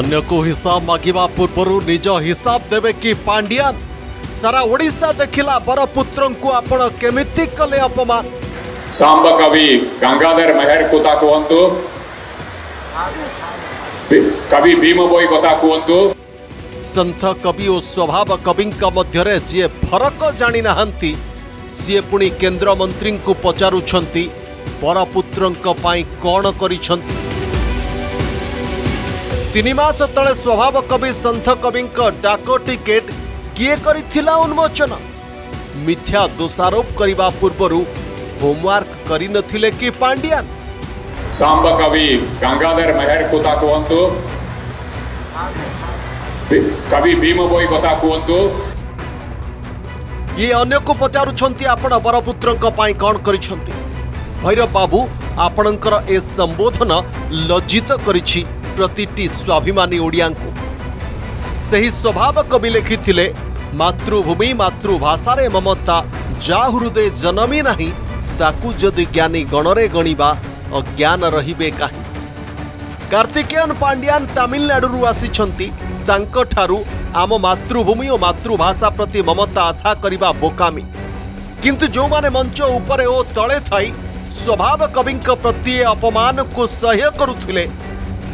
ଅନ୍ୟକୁ ହିସାବ ମାଗିବା ପୂର୍ବରୁ ନିଜ ହିସାବ ଦେବେ କି ପାଣ୍ଡିଆନ୍ ସାରା ଓଡ଼ିଶା ଦେଖିଲା ବରପୁତ୍ରଙ୍କୁ ଆପଣ କେମିତି କଲେ ଅପମାନ ସାମ୍ବ କବି ଗଙ୍ଗାଧର ମେହେର କଥା କୁହନ୍ତୁ କବି ଭୀମ ବୋଇ କଥା କୁହନ୍ତୁ ସନ୍ଥ କବି ଓ ସ୍ୱଭାବ କବିଙ୍କ ମଧ୍ୟରେ ଯିଏ ଫରକ ଜାଣିନାହାନ୍ତି ସିଏ ପୁଣି କେନ୍ଦ୍ରମନ୍ତ୍ରୀଙ୍କୁ ପଚାରୁଛନ୍ତି ବରପୁତ୍ରଙ୍କ ପାଇଁ କ'ଣ କରିଛନ୍ତି ତିନି ମାସ ତଳେ ସ୍ୱଭାବ କବି ସନ୍ଥ କବିଙ୍କ ଡାକ ଟିକେଟ୍ କିଏ କରିଥିଲା ଉନ୍ମୋଚନ ମିଥ୍ୟା ଦୋଷାରୋପ କରିବା ପୂର୍ବରୁ ହୋମୱାର୍କ କରିନଥିଲେ କି ପାଣ୍ଡିଆନ୍ ସାମ୍ବ କବି ଗଙ୍ଗାଧର ମେହେର କଥା କୁହନ୍ତୁ କବି ଭୀମ ବୋଇ କଥା କୁହନ୍ତୁ ଇଏ ଅନ୍ୟକୁ ପଚାରୁଛନ୍ତି ଆପଣ ବରପୁତ୍ରଙ୍କ ପାଇଁ କ'ଣ କରିଛନ୍ତି ଭୈରବ ବାବୁ ଆପଣଙ୍କର ଏ ସମ୍ବୋଧନ ଲଜ୍ଜିତ କରିଛି प्रति स्वाभिमानी ओडिया से ही स्वभाव कवि लिखि मातृभूमि मातृभाषार ममता जा हृदय जनमी ना ताकू ज्ञानी गणरे गणवा अज्ञान रे कहीं कार्तिकेयन पांड्यान तमिलनाडु आसीचार आम मातृभूमि और मातृभाषा प्रति ममता आशा करने बोकामी किंतु जो माने मंच उपरे ओ तले थाई स्वभाव कवि प्रति अपमान को सह्य करुले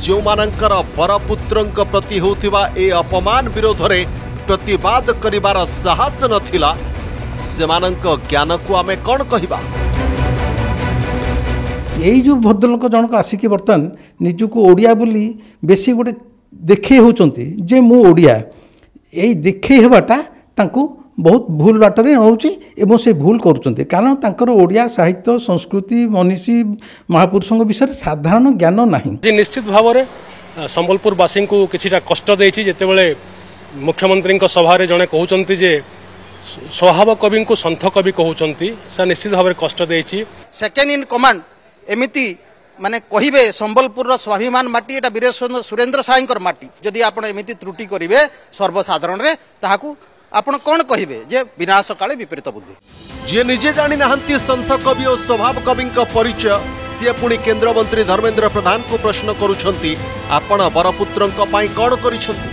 जो मानकर बरपुत्र प्रति होता ए अपमान विरोध में प्रतिवाद कर साहस नाला से ज्ञान को आम कौन कह यही जो भद्रलोक जनक आसिक बर्तन निजुक ओडिया बोली बेस गोटे देखे होती जे मुड़िया यही देखे हेटा ବହୁତ ଭୁଲ ବାଟରେ ହେଉଛି ଏବଂ ସେ ଭୁଲ କରୁଛନ୍ତି କାରଣ ତାଙ୍କର ଓଡ଼ିଆ ସାହିତ୍ୟ ସଂସ୍କୃତି ମନିଷୀ ମହାପୁରୁଷଙ୍କ ବିଷୟରେ ସାଧାରଣ ଜ୍ଞାନ ନାହିଁ ନିଶ୍ଚିତ ଭାବରେ ସମ୍ବଲପୁରବାସୀଙ୍କୁ କିଛିଟା କଷ୍ଟ ଦେଇଛି ଯେତେବେଳେ ମୁଖ୍ୟମନ୍ତ୍ରୀଙ୍କ ସଭାରେ ଜଣେ କହୁଛନ୍ତି ଯେ ସ୍ୱଭାବ କବିଙ୍କୁ ସନ୍ଥ କବି କହୁଛନ୍ତି ସେ ନିଶ୍ଚିତ ଭାବରେ କଷ୍ଟ ଦେଇଛି ସେକେଣ୍ଡ ଇନ୍ କମାଣ୍ଡ ଏମିତି ମାନେ କହିବେ ସମ୍ବଲପୁରର ସ୍ୱାଭିମାନ ମାଟି ଏଇଟା ବୀରେଶ୍ୱର ସୁରେନ୍ଦ୍ର ସାଏଙ୍କର ମାଟି ଯଦି ଆପଣ ଏମିତି ତ୍ରୁଟି କରିବେ ସର୍ବସାଧାରଣରେ ତାହାକୁ ଆପଣ କ'ଣ କହିବେ ଯେ ବିନାଶ କାଳେ ବିପରୀତ ବୁଦ୍ଧି ଯିଏ ନିଜେ ଜାଣିନାହାନ୍ତି ସନ୍ଥ କବି ଓ ସ୍ୱଭାବ କବିଙ୍କ ପରିଚୟ ସିଏ ପୁଣି କେନ୍ଦ୍ରମନ୍ତ୍ରୀ ଧର୍ମେନ୍ଦ୍ର ପ୍ରଧାନଙ୍କୁ ପ୍ରଶ୍ନ କରୁଛନ୍ତି ଆପଣ ବରପୁତ୍ରଙ୍କ ପାଇଁ କ'ଣ କରିଛନ୍ତି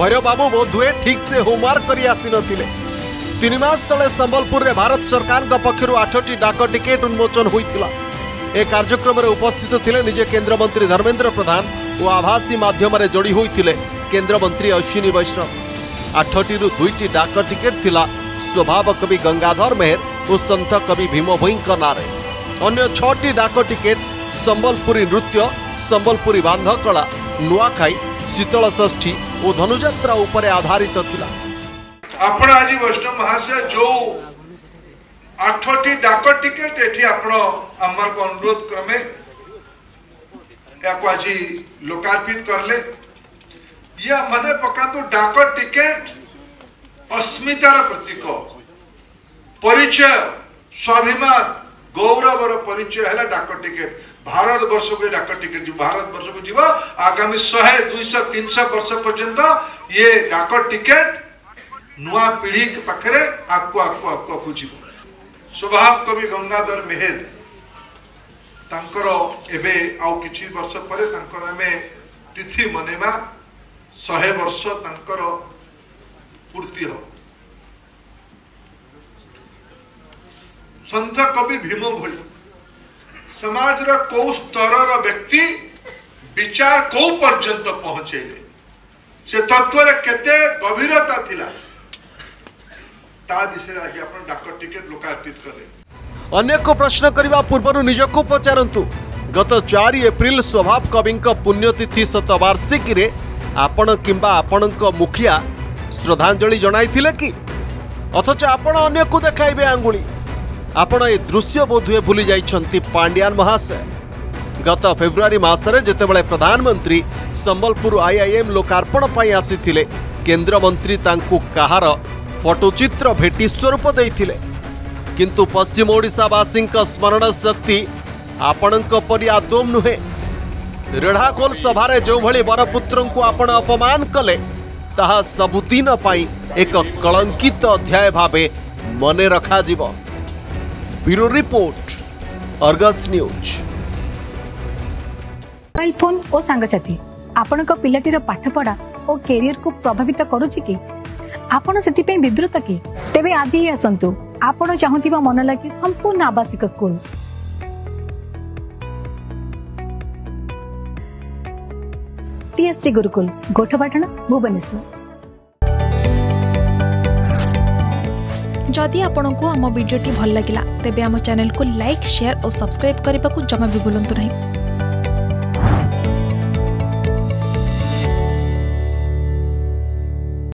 ଭୈରବାବୁ ବୋଧହୁଏ ଠିକ୍ ସେ ହୋମୱାର୍କ କରି ଆସିନଥିଲେ ତିନି ମାସ ତଳେ ସମ୍ବଲପୁରରେ ଭାରତ ସରକାରଙ୍କ ପକ୍ଷରୁ ଆଠଟି ଡାକ ଟିକେଟ୍ ଉନ୍ମୋଚନ ହୋଇଥିଲା ଏ କାର୍ଯ୍ୟକ୍ରମରେ ଉପସ୍ଥିତ ଥିଲେ ନିଜେ କେନ୍ଦ୍ରମନ୍ତ୍ରୀ ଧର୍ମେନ୍ଦ୍ର ପ୍ରଧାନ ଓ ଆଭାସୀ ମାଧ୍ୟମରେ ଯୋଡ଼ି ହୋଇଥିଲେ କେନ୍ଦ୍ରମନ୍ତ୍ରୀ ଅଶ୍ୱିନୀ ବୈଷ୍ଣବ ଆଠଟିରୁ ଦୁଇଟି ଡାକ ଟିକେଟ୍ ଥିଲା ସ୍ୱଭାବ କବି ଗଙ୍ଗାଧର ମେହେର ଓ ସନ୍ଥ କବି ଭୀମ ଭୋଇଙ୍କ ନାଁରେ ଅନ୍ୟ ଛଅଟି ଡାକ ଟିକେଟ୍ ସମ୍ବଲପୁରୀ ନୃତ୍ୟ ସମ୍ବଲପୁରୀ ବାନ୍ଧକଳା ନୂଆଖାଇ ଶୀତଳ ଷଷ୍ଠୀ ଓ ଧନୁଯାତ୍ରା ଉପରେ ଆଧାରିତ ଥିଲା ଆପଣ ଆଜି ବୈଷ୍ଣବ ମହାଶୟ ଯୋଉ ଆଠଟି ଡାକ ଟିକେଟ୍ ଏଠି ଆପଣ ଆମମାନଙ୍କୁ ଲୋକାର୍ପିତ କରିଲେ या मन पका डाक टिकेट अस्मितार प्रतीक परिचय स्वाभिमान गौरव परिचय है डाक टिकेट भारत बर्ष को डाक टिकेट भारत बर्ष को जीव आगामी शहे दुई तीन शह वर्ष पर्यटन ये डाक टिकेट नुआ पीढ़ी पाखे आगु आगु आगु आगु जीव स्वभाव कवि गंगाधर मेहर तर एवं आज पर तिथि मनवा शहे वर्ष पूर्ति हम संत कवि भीम भाज स्तर व्यक्ति विचार कौ पर्यत पहुंचे से तत्व गभीरता थिला अनेक प्रश्न करने पूर्व निज को पचारत गत चार एप्रिल स्वभाव कवि पुण्यतिथि शतवार्षिकी ଆପଣ କିମ୍ବା ଆପଣଙ୍କ ମୁଖିଆ ଶ୍ରଦ୍ଧାଞ୍ଜଳି ଜଣାଇଥିଲେ କି ଅଥଚ ଆପଣ ଅନ୍ୟକୁ ଦେଖାଇବେ ଆଙ୍ଗୁଳି ଆପଣ ଏ ଦୃଶ୍ୟ ବୋଧୁଏ ଭୁଲି ଯାଇଛନ୍ତି ପାଣ୍ଡିଆନ ମହାଶୟ ଗତ ଫେବୃଆରୀ ମାସରେ ଯେତେବେଳେ ପ୍ରଧାନମନ୍ତ୍ରୀ ସମ୍ବଲପୁର ଆଇଆଇଏମ୍ ଲୋକାର୍ପଣ ପାଇଁ ଆସିଥିଲେ କେନ୍ଦ୍ରମନ୍ତ୍ରୀ ତାଙ୍କୁ କାହାର ଫଟୋଚିତ୍ର ଭେଟି ସ୍ୱରୂପ ଦେଇଥିଲେ କିନ୍ତୁ ପଶ୍ଚିମ ଓଡ଼ିଶାବାସୀଙ୍କ ସ୍ମରଣ ଶକ୍ତି ଆପଣଙ୍କ ପରି ଆଦୌ ନୁହେଁ ରେଢ଼ାଖୋଲ ସଭାରେ ଯେଉଁଭଳି ବରପୁତ୍ରଙ୍କୁ ଆପଣ ଅପମାନ କଲେ ତାହା ସବୁଦିନ ପାଇଁ ଏକ କଳଙ୍କିତ ଅଧ୍ୟାୟ ଭାବେ ମନେ ରଖାଯିବ bureau report Argus news mobile phone ଓ ସାଙ୍ଗସାଥୀ ଆପଣଙ୍କ ପିଲାଟିର ପାଠପଢ଼ା ଓ କ୍ୟାରିୟରକୁ ପ୍ରଭାବିତ କରୁଛି କି ଆପଣ ସେଥିପାଇଁ ବିବ୍ରତ କି ତେବେ ଆଜି ହିଁ ଆସନ୍ତୁ ଆପଣ ଚାହୁଁଥିବା ମନ ଲାଗି ସମ୍ପୂର୍ଣ୍ଣ ଆବାସିକ ସ୍କୁଲ टीएससी गुरुकुल गोठपाटण भुवनेश्वर जदि आपंक आम भिडी भल लगा तेब आम चेल लाइक सेयार और सब्सक्राइब करने को जमा भी भूलु नहीं